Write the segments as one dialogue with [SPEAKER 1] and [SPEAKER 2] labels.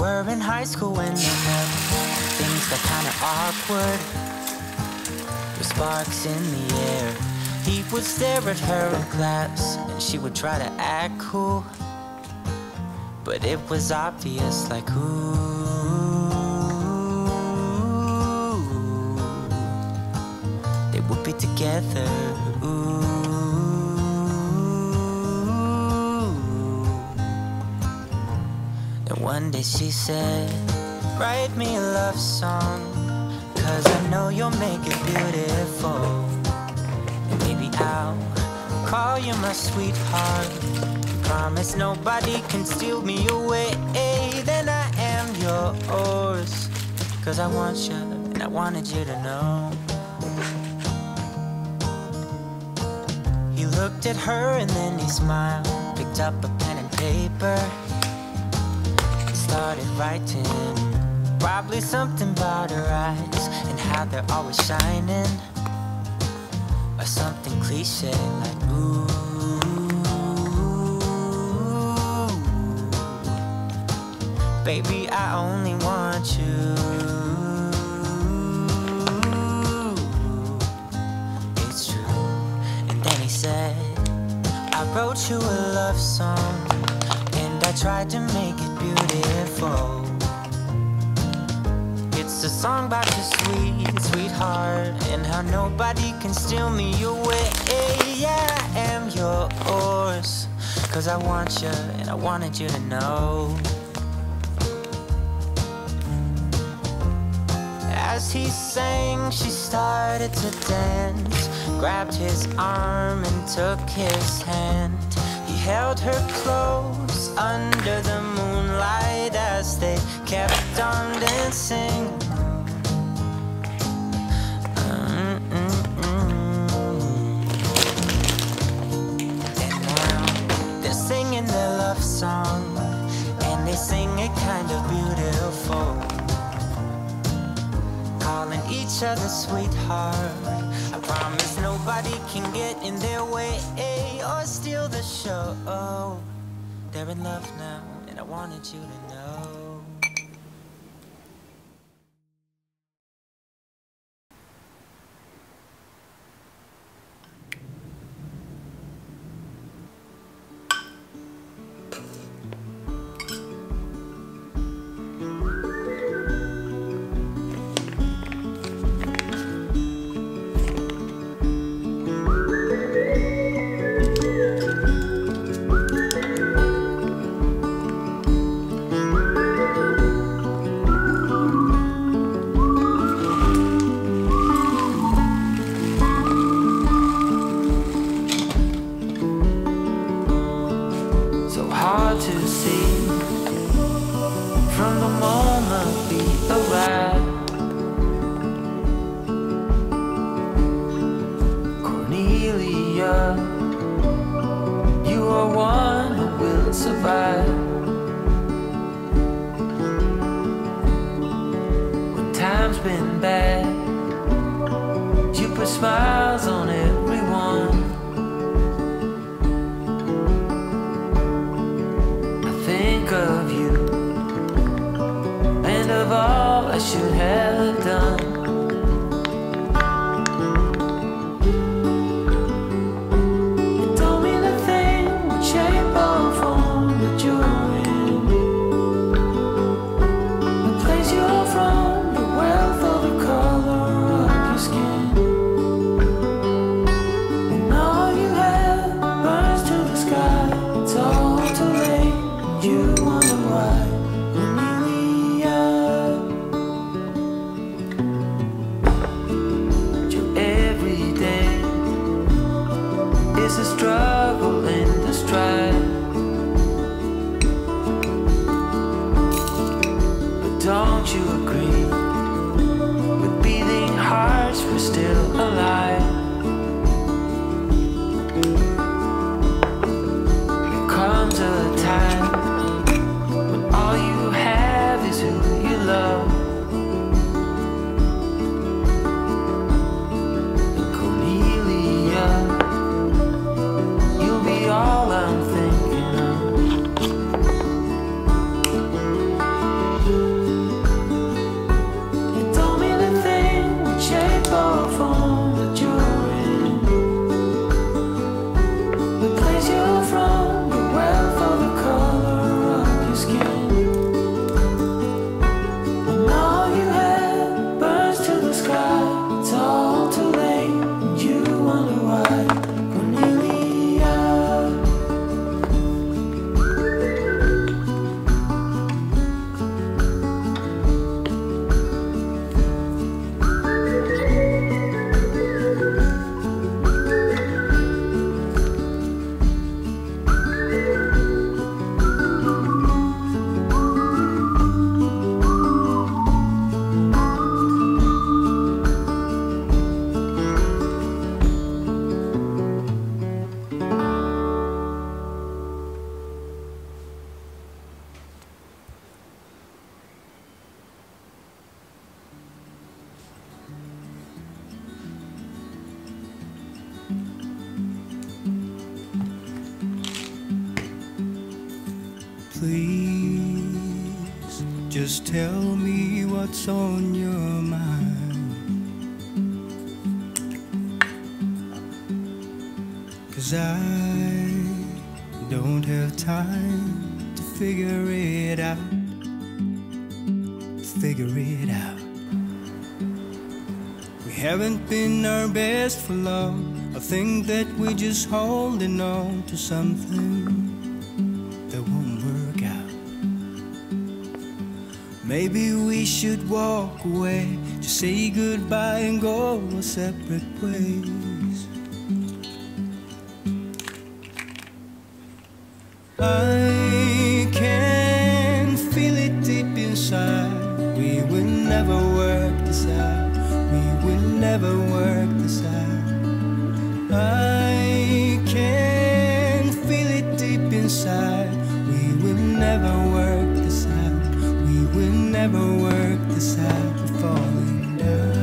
[SPEAKER 1] were in high school when they met. Things got kinda awkward. With sparks in the air. He would stare at her in class, and she would try to act cool. But it was obvious, like, ooh, they would be together. And she said, Write me a love song, cause I know you'll make it beautiful. And maybe I'll call you my sweetheart. Promise nobody can steal me away. Then I am yours. Cause I want you, and I wanted you to know. He looked at her and then he smiled. Picked up a pen and paper. Started writing. Probably something about her eyes and how they're always shining. Or something cliche like, ooh. Baby, I only want you. It's true. And then he said, I wrote you a love song, and I tried to make it beautiful. It's a song about your sweet, sweetheart, and how nobody can steal me away. Yeah, I am yours, cause I want you, and I wanted you to know. As he sang, she started to dance. Grabbed his arm and took his hand. He held her close under the moonlight as they kept on dancing. And now they're singing their love song, and they sing it kind of beautiful calling each other sweetheart. I promise nobody can get in their way eh, or steal the show. They're in love now, I wanted you to know. Survive. When time's been bad, you put smiles
[SPEAKER 2] please just tell me what's on your mind. Cause I don't have time to figure it out. Figure it out. We haven't been our best for long. I think that we're just holding on to something Maybe we should walk away, just say goodbye and go our separate ways. I can feel it deep inside. We will never work this out. We will never work this out. I can feel it deep inside. We will never work never work this out. We're falling down.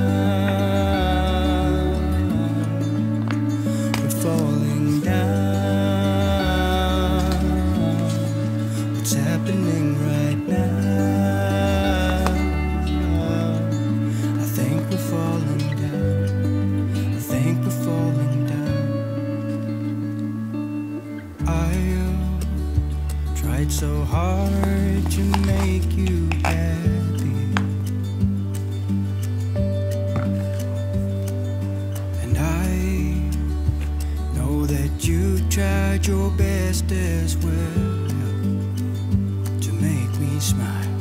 [SPEAKER 2] We're falling down. What's happening right now? I think we're falling down. I think we're falling down. I tried so hard to make you happy. And I know that you tried your best as well to make me smile.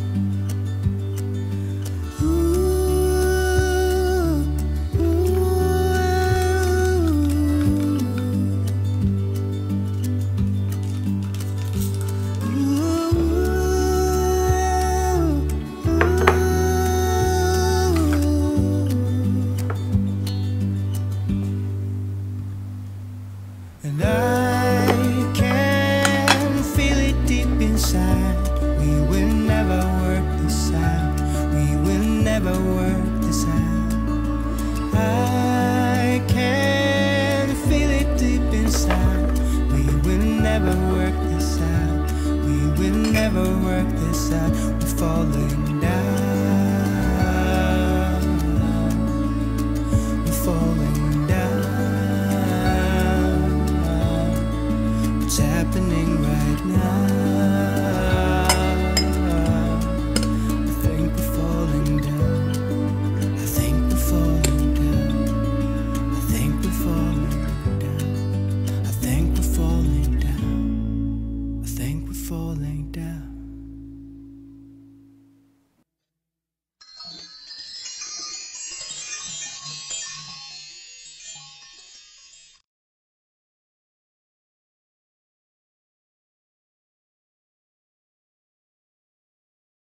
[SPEAKER 2] happening right now. I think we're falling down. I think we're falling down. I think we're falling down. I think we're falling down. I think we're falling down.